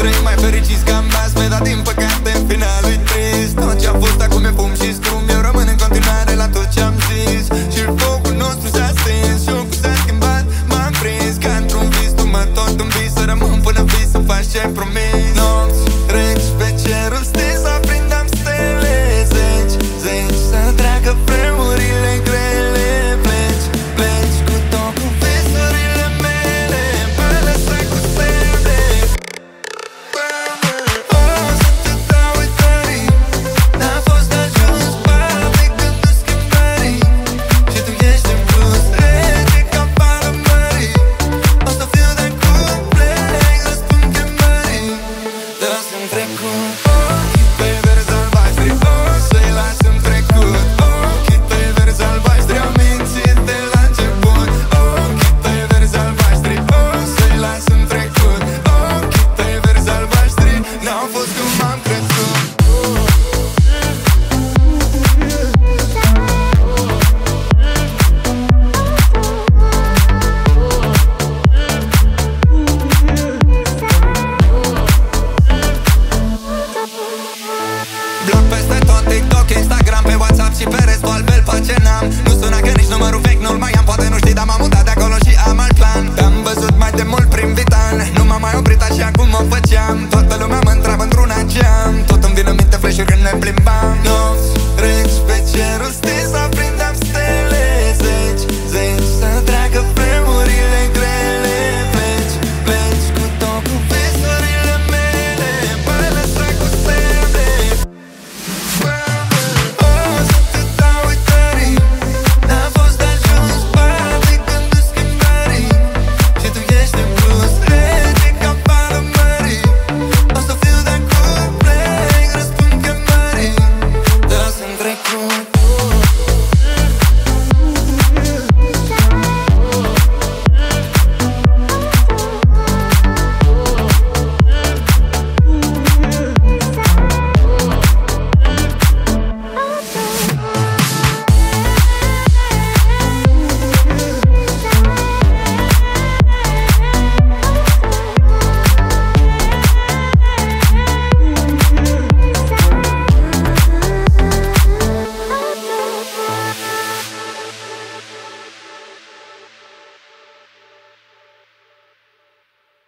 trăim mai fericiți ca basme Dar din păcate în final e trist. Tot ce-a fost acum e fum și strum. Eu rămân în continuare la tot ce-am zis. Și focul nostru s-a stins Jocul s-a schimbat, m-am prins Ca într-un vis, tu mă tot în vis. Să rămân până vis, să faci ce promis și pe respalbe